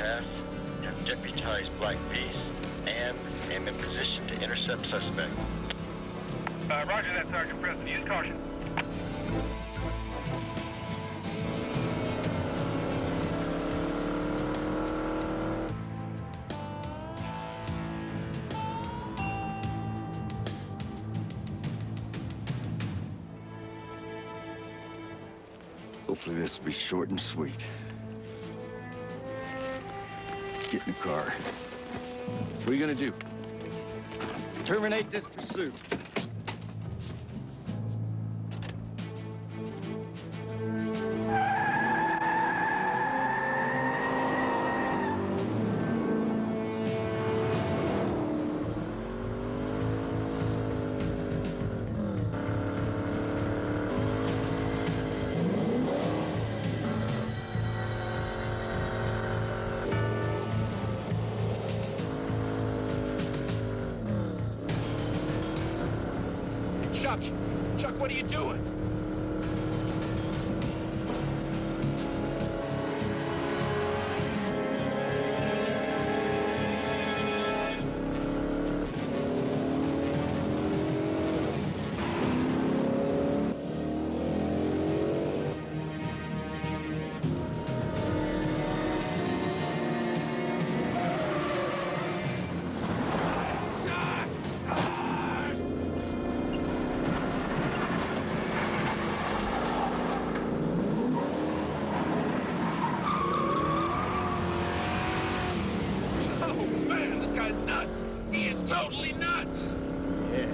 path, have deputized Black Beast, and am in position to intercept suspect. Uh, roger that, Sergeant Preston. Use caution. Hopefully this will be short and sweet. Get in the car. What are you gonna do? Terminate this pursuit. Chuck! Chuck, what are you doing? Totally nuts! Yeah.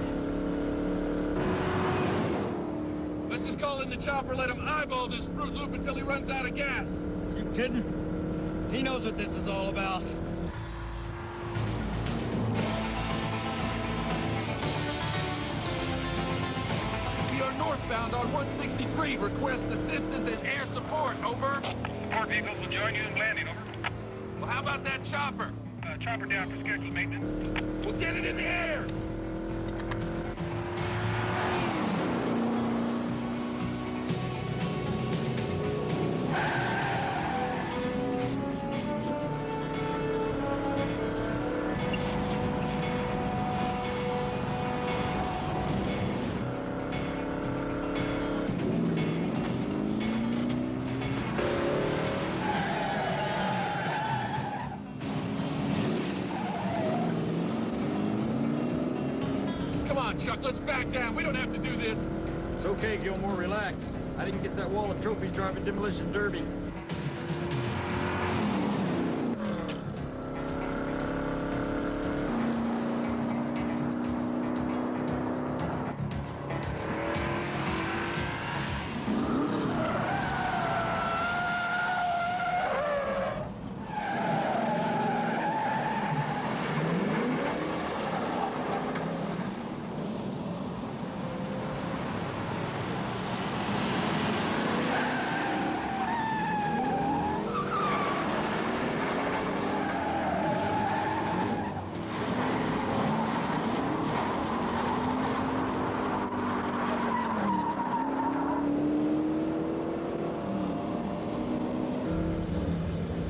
Let's just call in the chopper, let him eyeball this Fruit Loop until he runs out of gas. You kidding? He knows what this is all about. We are northbound on 163. Request assistance and air support. Over. Support vehicles will join you in landing. Over. Well, how about that chopper? Chopper down for scheduled maintenance. We'll get it in the air. Chuck, let's back down. We don't have to do this. It's okay, Gilmore, relax. I didn't get that wall of trophies driving demolition derby.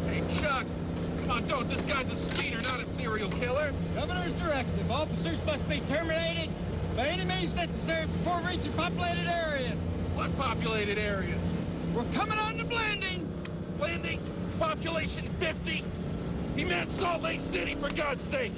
Hey, Chuck! This guy's a speeder, not a serial killer. Governor's directive. Officers must be terminated by any means necessary before reaching populated areas. What populated areas? We're coming on to Blanding. Blanding, population 50. He meant Salt Lake City, for God's sake.